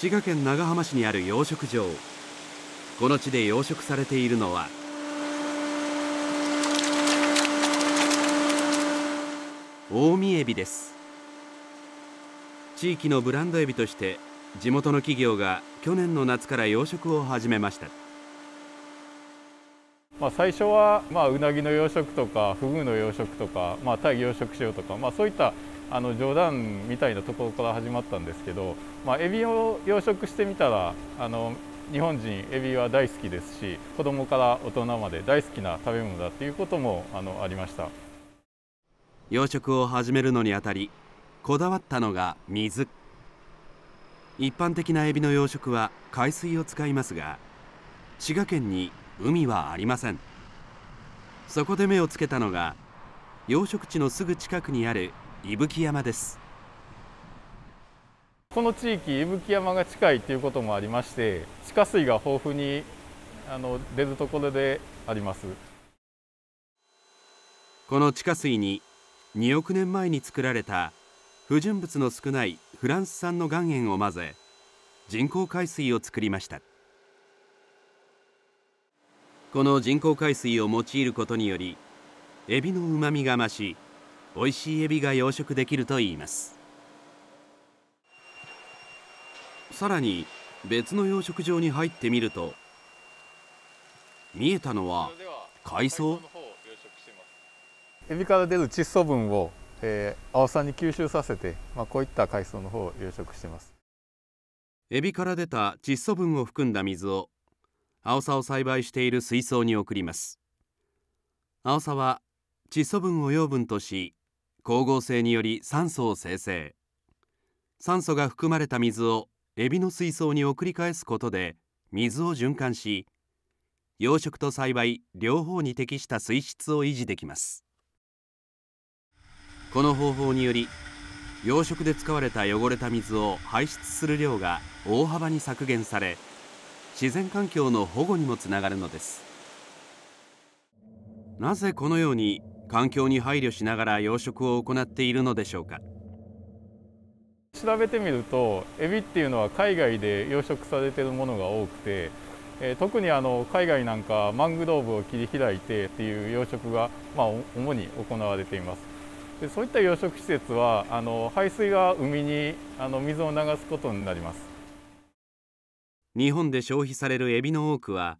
滋賀県長浜市にある養殖場。この地で養殖されているのは。近江エビです。地域のブランドエビとして地元の企業が去年の夏から養殖を始めました。まあ、最初は、まあ、うなぎの養殖とかフグの養殖とか、まあ、タイ養殖しようとか、まあ、そういったあの冗談みたいなところから始まったんですけど、まあ、エビを養殖してみたらあの日本人エビは大好きですし子供から大人まで大好きな食べ物だということもあのありました。養殖を始めるのにあたりこだわったのが水。一般的なエビの養殖は海水を使いますが滋賀県に海はありません。そこで目をつけたのが養殖地のすぐ近くにある伊吹山です。この地域伊吹山が近いということもありまして地下水が豊富にあの出るところであります。この地下水に2億年前に作られた不純物の少ないフランス産の岩塩を混ぜ人工海水を作りましたこの人工海水を用いることによりエビのうまみが増し美味しいエビが養殖できるといいます。さらに別の養殖場に入ってみると見えたのは海藻。エビから出る窒素分を、えー、青さに吸収させて、まあ、こういった海藻の方を養殖しています。エビから出た窒素分を含んだ水をアオサを栽培している水槽に送ります。アオサは窒素分を養分とし光合成により酸素を生成。酸素が含まれた水をエビの水槽に送り返すことで水を循環し養殖と栽培両方に適した水質を維持できます。この方法により養殖で使われた汚れた水を排出する量が大幅に削減され自然環境の保護にもつながるのです。なぜこのように環境に配慮しながら養殖を行っているのでしょうか？調べてみるとエビっていうのは海外で養殖されているものが多くて、え、特にあの海外なんかマングローブを切り開いてっていう養殖が、まあ、主に行われています。でそういった養殖施設はあの排水が海にあの水を流すことになります。日本で消費されるエビの多くは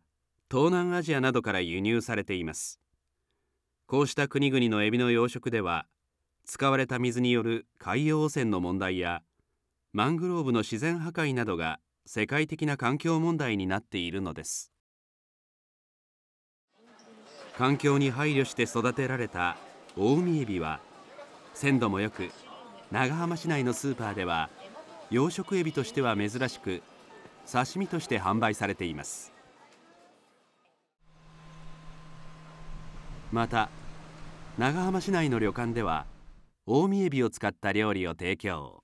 東南アジアなどから輸入されています。こうした国々のエビの養殖では使われた水による海洋汚染の問題やマングローブの自然破壊などが世界的な環境問題になっているのです。環境に配慮して育てられた大海エビは鮮度も良く長浜市内のスーパーでは養殖エビとしては珍しく刺身として販売されています。また長浜市内の旅館では大見エビを使った料理を提供。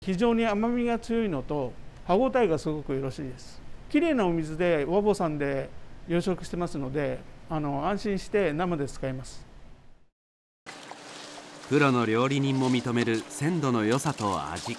非常に甘みが強いのと歯ごたえがすごくよろしいです。きれいなお水で和坊さんで養殖してますのであの安心して生で使えます。プロの料理人も認める鮮度の良さと味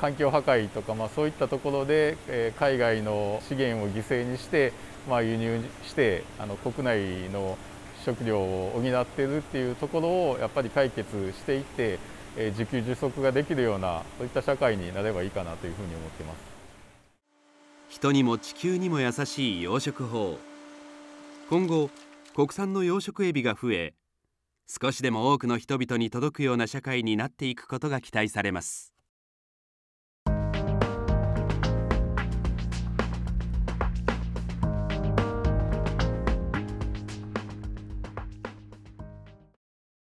環境破壊とか、まあ、そういったところで、えー、海外の資源を犠牲にして、まあ、輸入してあの国内の食料を補っているっていうところをやっぱり解決していって、えー、自給自足ができるようなそういった社会になればいいかなというふうに思っています。人にも地球にも優しい養殖法。今後国産の養殖エビが増え少しでも多くの人々に届くような社会になっていくことが期待されます。